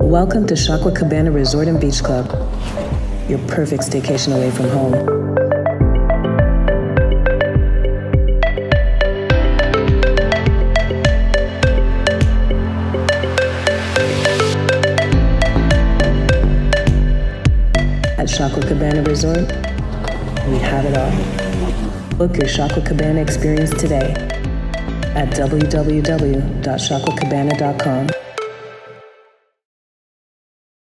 Welcome to Chaquacabana Resort and Beach Club, your perfect staycation away from home. At Chaquacabana Resort, we have it all. Book your Chaquacabana experience today at www.chaquacabana.com